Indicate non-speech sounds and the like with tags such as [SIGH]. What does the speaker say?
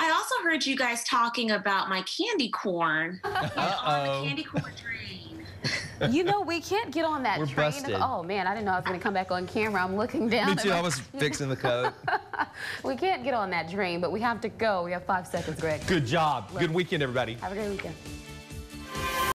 I also heard you guys talking about my candy corn [LAUGHS] on the candy corn train. [LAUGHS] You know, we can't get on that We're train. busted. oh man, I didn't know I was going to come back on camera. I'm looking down. Me too. I was fixing the coat. [LAUGHS] we can't get on that train, but we have to go. We have five seconds, Greg. Good job. Good weekend, everybody. Have a great weekend.